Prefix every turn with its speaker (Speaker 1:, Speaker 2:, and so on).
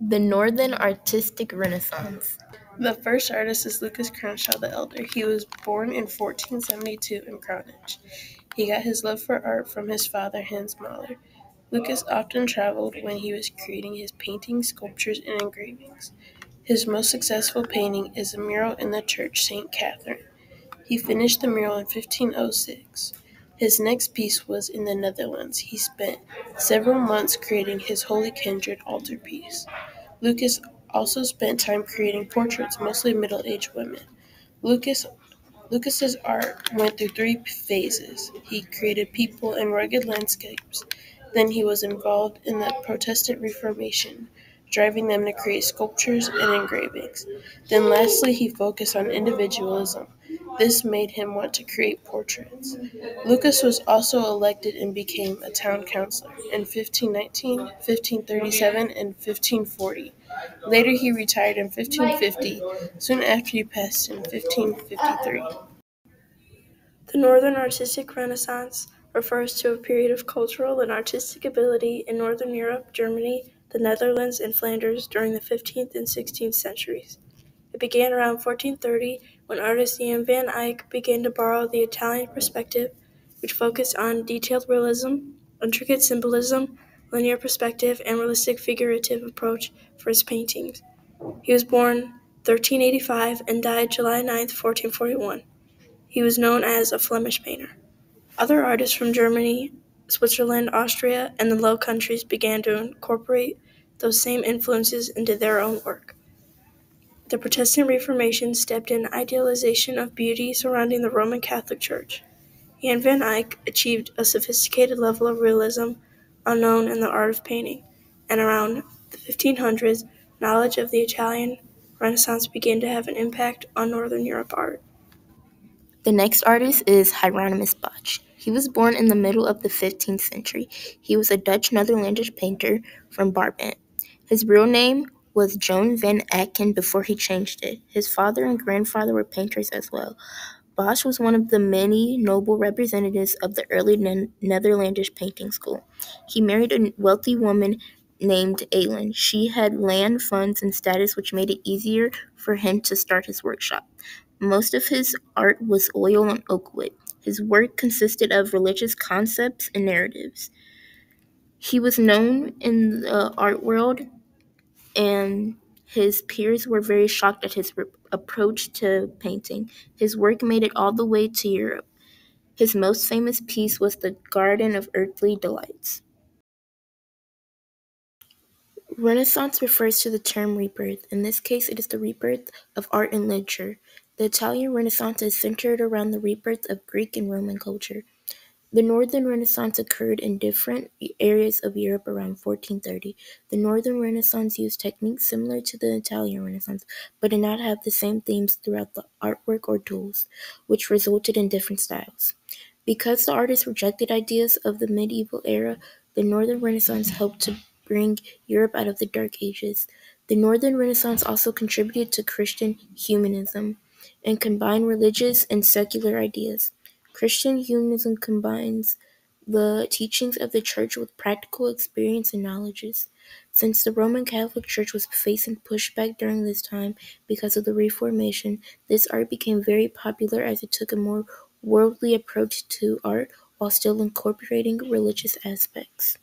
Speaker 1: The Northern Artistic Renaissance.
Speaker 2: The first artist is Lucas Cranach the Elder. He was born in 1472 in Greenwich. He got his love for art from his father, Hans Maler. Lucas often traveled when he was creating his paintings, sculptures, and engravings. His most successful painting is a mural in the church St. Catherine. He finished the mural in 1506. His next piece was in the Netherlands. He spent several months creating his Holy Kindred altarpiece. Lucas also spent time creating portraits, mostly middle-aged women. Lucas Lucas's art went through three phases. He created people and rugged landscapes. Then he was involved in the Protestant Reformation, driving them to create sculptures and engravings. Then lastly he focused on individualism. This made him want to create portraits. Lucas was also elected and became a town councillor in 1519, 1537, and 1540. Later he retired in 1550, soon after he passed in 1553.
Speaker 3: The Northern Artistic Renaissance refers to a period of cultural and artistic ability in Northern Europe, Germany, the Netherlands, and Flanders during the 15th and 16th centuries. It began around 1430 when artist Jan van Eyck began to borrow the Italian perspective, which focused on detailed realism, intricate symbolism, linear perspective, and realistic figurative approach for his paintings. He was born 1385 and died July 9, 1441. He was known as a Flemish painter. Other artists from Germany, Switzerland, Austria, and the Low Countries began to incorporate those same influences into their own work. The Protestant Reformation stepped in idealization of beauty surrounding the Roman Catholic Church. Jan van Eyck achieved a sophisticated level of realism unknown in the art of painting, and around the 1500s, knowledge of the Italian Renaissance began to have an impact on Northern Europe art.
Speaker 1: The next artist is Hieronymus Bosch. He was born in the middle of the 15th century. He was a Dutch Netherlandish painter from Brabant. His real name was Joan van Aken before he changed it. His father and grandfather were painters as well. Bosch was one of the many noble representatives of the early ne- Netherlandish painting school. He married a wealthy woman named Aylin. She had land, funds, and status, which made it easier for him to start his workshop. Most of his art was oil and oak wood. His work consisted of religious concepts and narratives. He was known in the art world and his peers were very shocked at his approach to painting. His work made it all the way to Europe. His most famous piece was The Garden of Earthly Delights. Renaissance refers to the term rebirth. In this case, it is the rebirth of art and literature. The Italian Renaissance is centered around the rebirth of Greek and Roman culture. The Northern Renaissance occurred in different areas of Europe around 1430. The Northern Renaissance used techniques similar to the Italian Renaissance, but did not have the same themes throughout the artwork or tools, which resulted in different styles. Because the artists rejected ideas of the medieval era, the Northern Renaissance helped to bring Europe out of the Dark Ages. The Northern Renaissance also contributed to Christian humanism and combined religious and secular ideas. Christian humanism combines the teachings of the Church with practical experience and knowledges. Since the Roman Catholic Church was facing pushback during this time because of the Reformation, this art became very popular as it took a more worldly approach to art while still incorporating religious aspects.